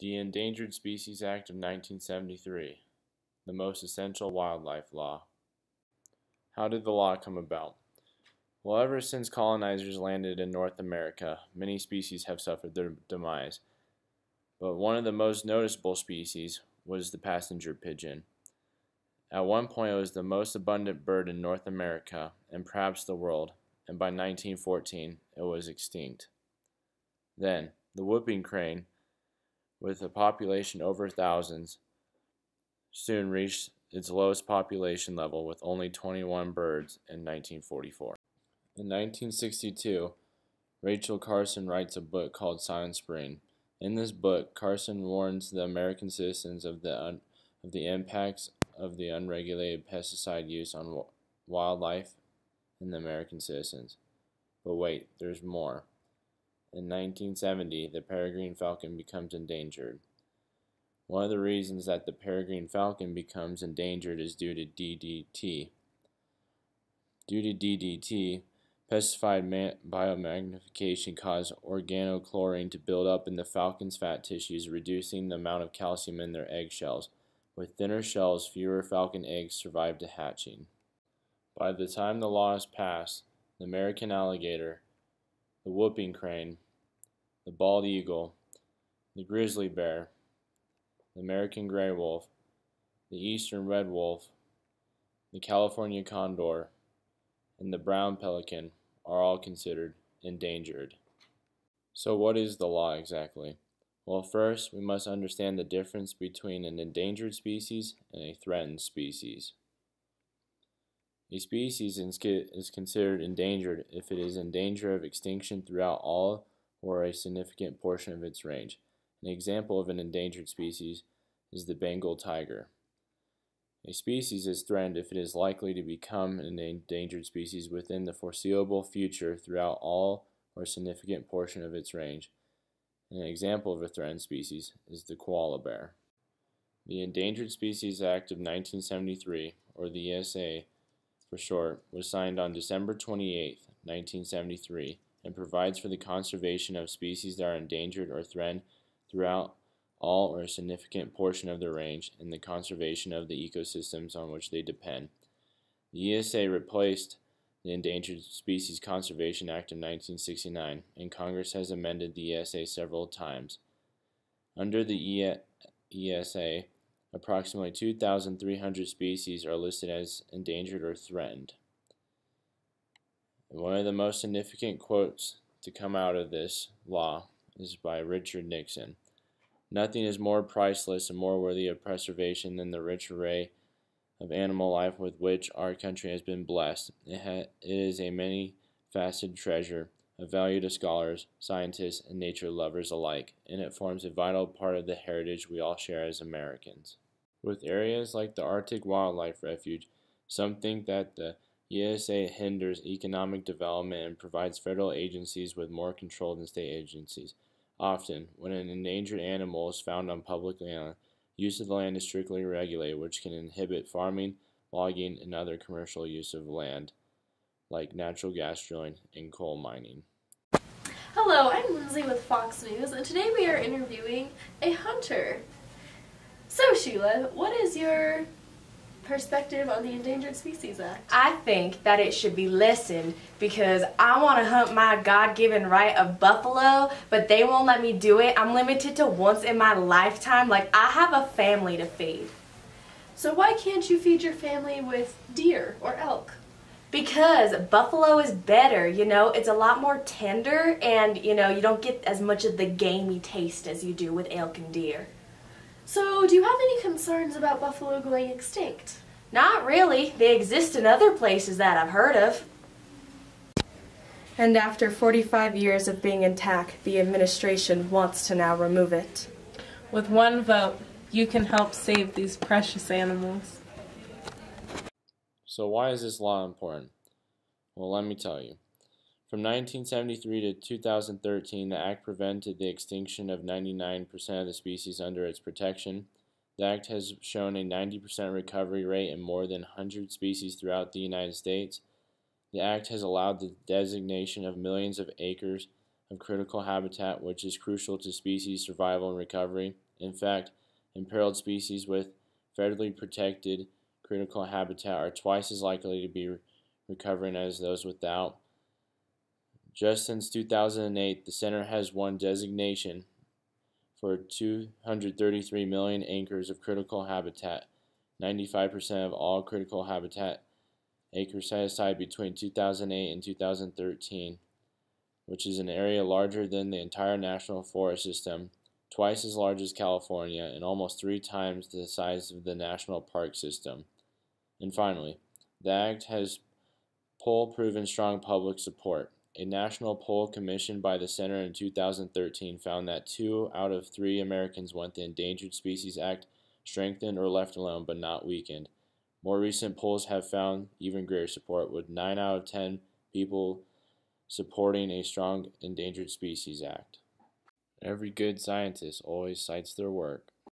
The Endangered Species Act of 1973, the most essential wildlife law. How did the law come about? Well, ever since colonizers landed in North America, many species have suffered their demise. But one of the most noticeable species was the passenger pigeon. At one point, it was the most abundant bird in North America and perhaps the world, and by 1914, it was extinct. Then, the whooping crane with a population over thousands, soon reached its lowest population level with only 21 birds in 1944. In 1962, Rachel Carson writes a book called Silent Spring. In this book, Carson warns the American citizens of the of the impacts of the unregulated pesticide use on wildlife and the American citizens. But wait, there's more. In 1970, the peregrine falcon becomes endangered. One of the reasons that the peregrine falcon becomes endangered is due to DDT. Due to DDT, pesticide biomagnification causes organochlorine to build up in the falcon's fat tissues, reducing the amount of calcium in their eggshells. With thinner shells, fewer falcon eggs survive to hatching. By the time the law is passed, the American alligator, the whooping crane, the bald eagle, the grizzly bear, the American gray wolf, the eastern red wolf, the California condor, and the brown pelican are all considered endangered. So what is the law exactly? Well, first, we must understand the difference between an endangered species and a threatened species. A species is considered endangered if it is in danger of extinction throughout all or a significant portion of its range. An example of an endangered species is the Bengal tiger. A species is threatened if it is likely to become an endangered species within the foreseeable future throughout all or a significant portion of its range. An example of a threatened species is the koala bear. The Endangered Species Act of 1973, or the ESA, for short, was signed on December 28, 1973, and provides for the conservation of species that are endangered or threatened throughout all or a significant portion of their range and the conservation of the ecosystems on which they depend. The ESA replaced the Endangered Species Conservation Act of 1969, and Congress has amended the ESA several times. Under the ESA, Approximately 2,300 species are listed as endangered or threatened. And one of the most significant quotes to come out of this law is by Richard Nixon. Nothing is more priceless and more worthy of preservation than the rich array of animal life with which our country has been blessed. It, ha- it is a many faceted treasure of value to scholars, scientists, and nature lovers alike, and it forms a vital part of the heritage we all share as Americans. With areas like the Arctic Wildlife Refuge, some think that the ESA hinders economic development and provides federal agencies with more control than state agencies. Often, when an endangered animal is found on public land, use of the land is strictly regulated, which can inhibit farming, logging, and other commercial use of land like natural gas drilling and coal mining. Hello, I'm Lindsay with Fox News, and today we are interviewing a hunter. So, Sheila, what is your perspective on the Endangered Species Act? I think that it should be listened because I want to hunt my God given right of buffalo, but they won't let me do it. I'm limited to once in my lifetime. Like, I have a family to feed. So, why can't you feed your family with deer or elk? Because buffalo is better you know? It's a lot more tender and you know you don't get as much of the gamey taste as you do with elk and deer. So do you have any concerns about buffalo going extinct? Not really. They exist in other places that i've heard of. And after 45 years of being intact the administration wants to now remove it. With one vote you can help save these precious animals so why is this law important? Well, let me tell you. From 1973 to 2013, the Act prevented the extinction of 99% of the species under its protection. The Act has shown a 90% recovery rate in more than 100 species throughout the United States. The Act has allowed the designation of millions of acres of critical habitat, which is crucial to species survival and recovery. In fact, imperiled species with federally protected critical habitat are twice as likely to be recovering as those without. Just since 2008, the center has won designation for 233 million acres of critical habitat, 95% of all critical habitat acres set aside between 2008 and 2013, which is an area larger than the entire national forest system, twice as large as California, and almost three times the size of the national park system. And finally, the Act has poll proven strong public support. A national poll commissioned by the Center in 2013 found that two out of three Americans want the Endangered Species Act strengthened or left alone but not weakened. More recent polls have found even greater support, with 9 out of 10 people supporting a strong Endangered Species Act. Every good scientist always cites their work.